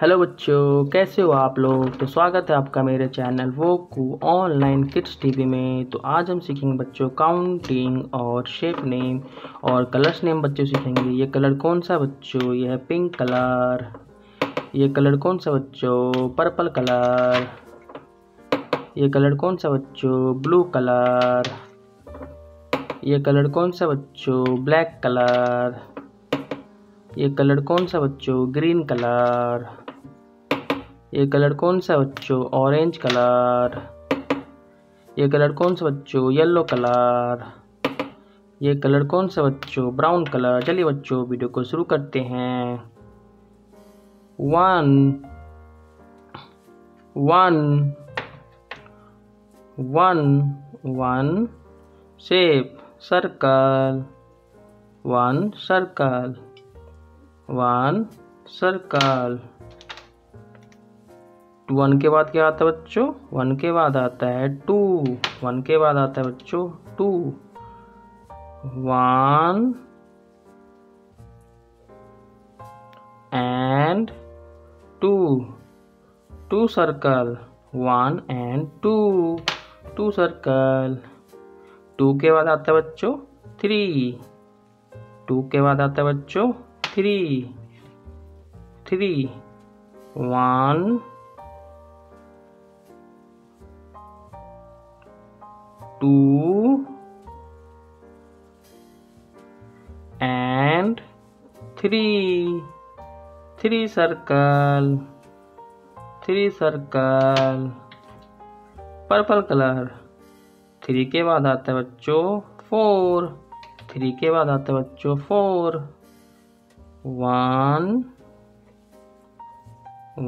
Hello बच्चों, कैसे हो आप लोग? तो स्वागत है आपका मेरे चैनल वो कू ऑनलाइन किड्स टीवी में। तो आज हम सीखेंगे बच्चों काउंटिंग और शेप नेम और कलर्स नेम बच्चों सीखेंगे। ये कलर कौन सा बच्चों? ये है पिंक कलर। ये कलर कौन सा बच्चों? Purple colour. ये कलर कौन सा बच्चों? Blue colour. ये कलर कौन सा बच्चों? Black colour. ये कलर कौन सा बच्चों? Green colour. ये कलर कौन सा बच्चों? Orange colour. ये कलर कौन सा बच्चों? Yellow colour. ये कलर कौन सा बच्चों? Brown colour. चलिए बच्चों, वीडियो को शुरू करते हैं। One. One. One. One. Shape. Circle. One circle. One circle one के बाद क्या आता है बच्चों? वन के बाद आता है टू वन के बाद आता है बच्चों two one and two two circle one and two two circle two के बाद आता है बच्चों थ्री टू के बाद आता है बच्चों three three one two and three three circle three circle purple colour three के बाद आता है बच्चों फोर थ्री के बाद आता है बच्चों four one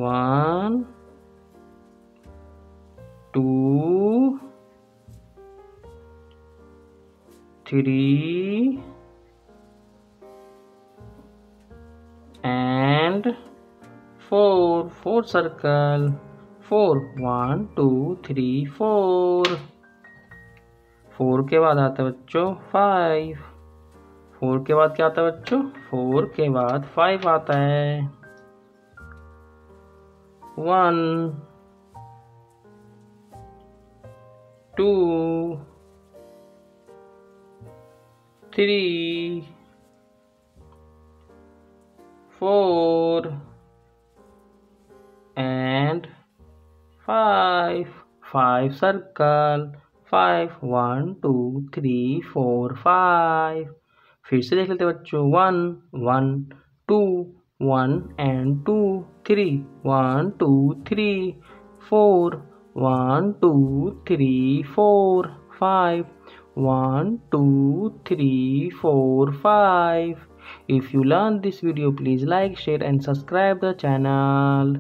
one two three and four four circle four one two three four four के बाद आता है बच्चों फाइव फोर के बाद क्या आता है बच्चों? फोर के बाद फाइव आता है। One two three four and five five circle five one two three four five फिर से देख लेते बच्चों one one two one and two three one two three four one two three four five one two three four five if you learn this video please like share and subscribe the channel